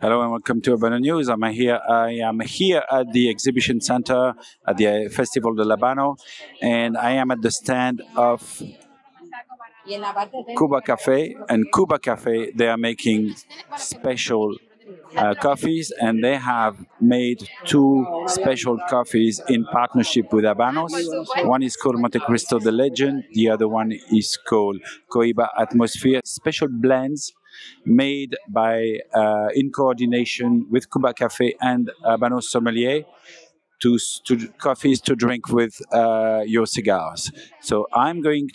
Hello and welcome to Habano News. I'm here. I am here at the exhibition center at the Festival del Habano, and I am at the stand of Cuba Cafe. And Cuba Cafe, they are making special uh, coffees, and they have made two special coffees in partnership with Habanos. One is called Montecristo Deleggend. The other one is called Cohiba Atmosphere. Special blends made by uh, in coordination with Cuba Cafe and Habanos Sommelier to, to coffees to drink with uh, your cigars. So I'm going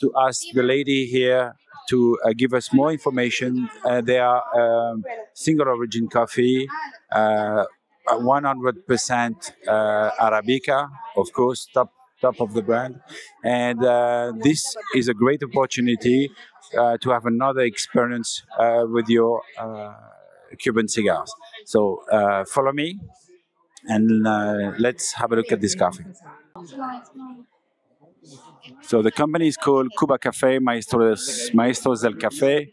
to ask the lady here to uh, give us more information. Uh, they are um, single origin coffee, 100% uh, Arabica, of course, top top of the brand. And uh, this is a great opportunity uh, to have another experience uh, with your Cuban cigars. So follow me and let's have a look at this coffee. So the company is called Cuba Café, Maestros, Maestros del Café,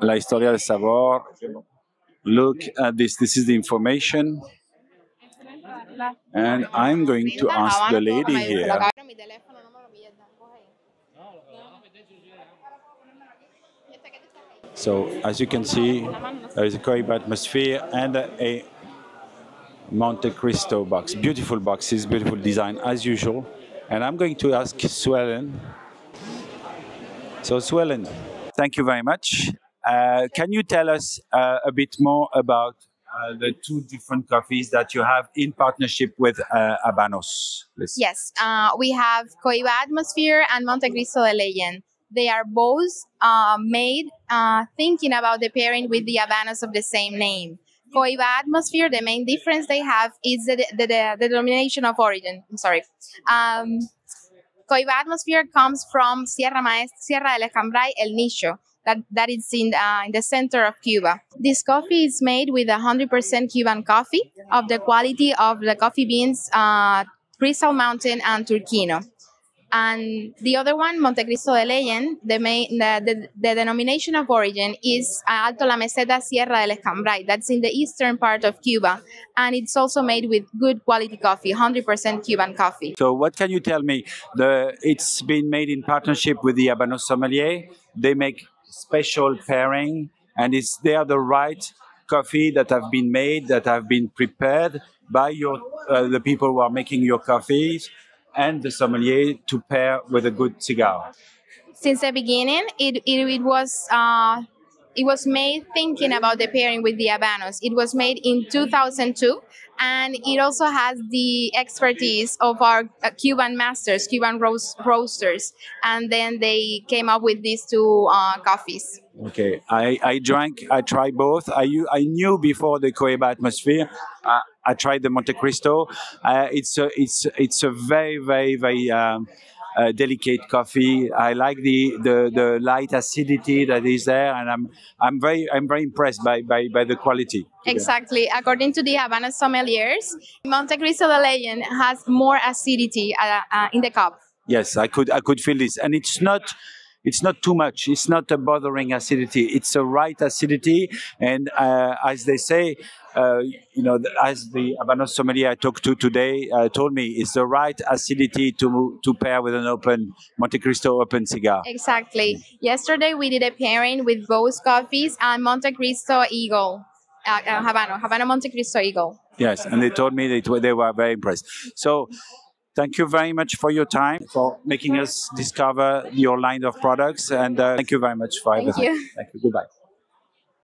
La Historia del Sabor. Look at this. This is the information. And I'm going to ask the lady here. So as you can see, there is a Cohiba atmosphere and a Monte Cristo box. Beautiful boxes, beautiful design as usual. And I'm going to ask Suellen. So Suellen, thank you very much. Uh, can you tell us uh, a bit more about uh, the two different coffees that you have in partnership with uh? Please. Yes, uh, we have Cohiba Atmosphere and Montecristo Deleggend. They are both uh, made thinking about the pairing with the Habanos of the same name. Cohiba atmosphere, the main difference they have is the, the, the, the denomination of origin. I'm sorry. Um, Cohiba atmosphere comes from Sierra Maestra, Sierra del Escambray, El Nicho, that, that is in, uh, in the center of Cuba. This coffee is made with 100% Cuban coffee of the quality of the coffee beans uh, Crystal Mountain and Turquino. And the other one, Montecristo Deleggend, the, main, the, the, the, denomination of origin is Alto La Meseta Sierra del Escambray. That's in the eastern part of Cuba. And it's also made with good quality coffee, 100% Cuban coffee. So what can you tell me? The, it's been made in partnership with the Habanos Sommelier. They make special pairing and it's they are the right coffee that have been made, that have been prepared by your uh, the people who are making your coffees and the sommelier to pair with a good cigar? Since the beginning, it, it, it was uh, it was made thinking about the pairing with the Habanos. It was made in 2002, and it also has the expertise of our uh, Cuban masters, Cuban roast, roasters, and then they came up with these two uh, coffees. Okay, I, I drank, I tried both. I, I knew before the Cohiba atmosphere. Uh, I tried the Monte Cristo. Uh, it's a, it's it's a very very very um, uh, delicate coffee. I like the, the, the light acidity that is there, and I'm I'm very I'm very impressed by by, by the quality. Exactly. According to the Havana sommeliers, Montecristo Deleggend has more acidity uh, uh, in the cup. Yes, I could I could feel this, and it's not it's not too much. It's not a bothering acidity. It's a right acidity, and uh, as they say, uh, you know, as the Habanos sommelier I talked to today uh, told me, it's the right acidity to to pair with an open Monte Cristo open cigar. Exactly. Yesterday we did a pairing with both coffees and Monte Cristo Eagle. Uh, uh, Habano, Habano Monte Cristo Eagle. Yes, and they told me that they were very impressed. So Thank you very much for your time, for making us discover your line of products, and uh, thank you very much for everything. Thank you. Thank you. Goodbye.